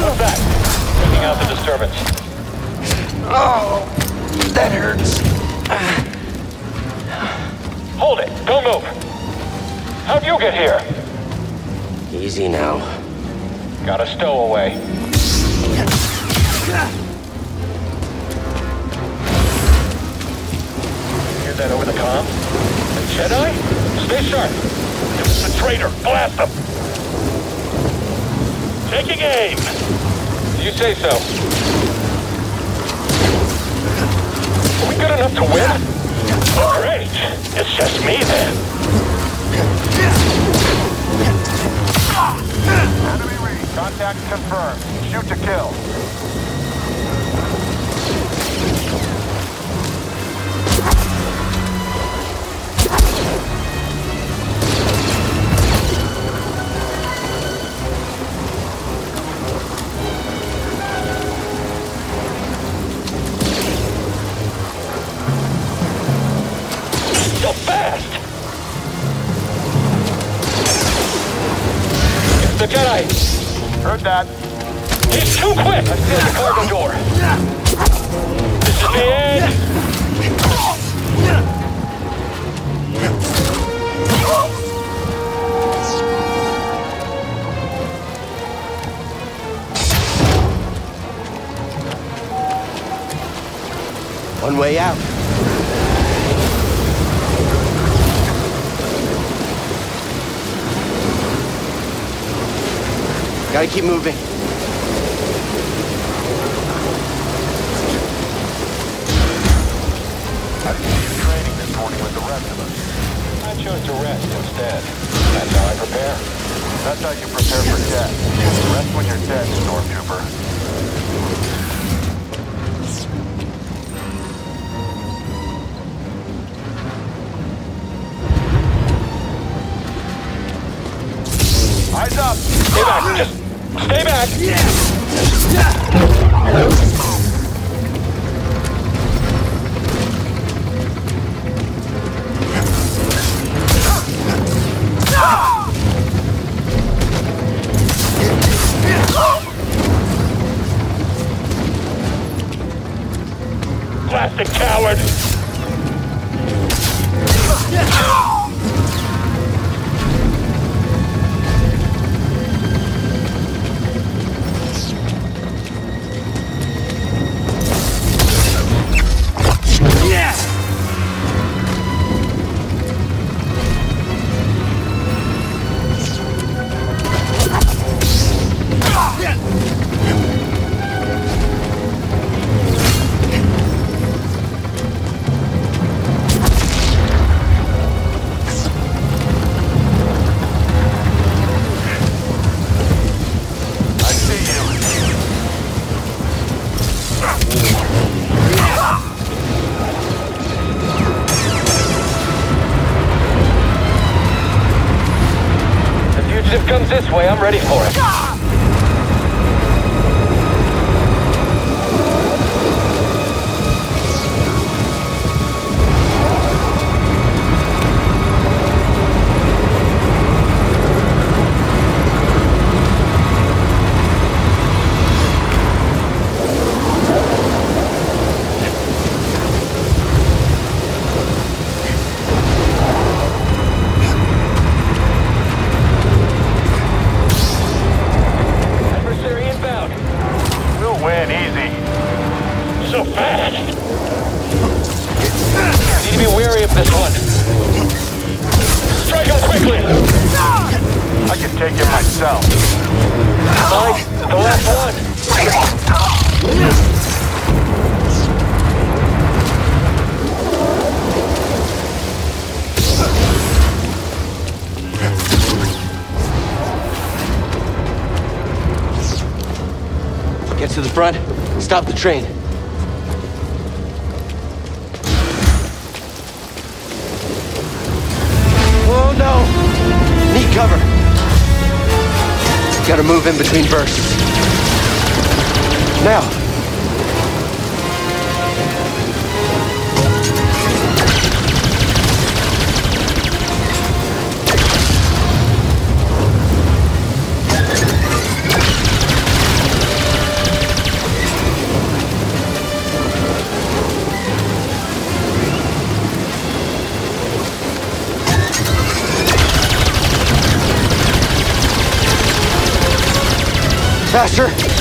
What's that? Taking out the disturbance. Oh, that hurts. Hold it! Don't move! How'd you get here? Easy now. Got a stowaway. Hear that over the comm? A Jedi? Stay sharp. If it's a traitor, blast them! Taking aim! You say so. Are we good enough to win? Oh, great! It's just me then. Enemy read. Contact confirmed. Shoot to kill. Jedi! Heard that. He's too quick! I see the cargo door. This is the end! One way out. Gotta keep moving. I you training this morning with the rest of us. I chose to rest instead. That's how I prepare. That's how you prepare for death. Rest when you're dead, Stormtrooper. Stay back! Plastic coward! Comes this way, I'm ready for it. Need to be wary of this one. Strike him quickly. I can take it myself. Mike, the last one. Get to the front. Stop the train. Move in between bursts. Now. Faster!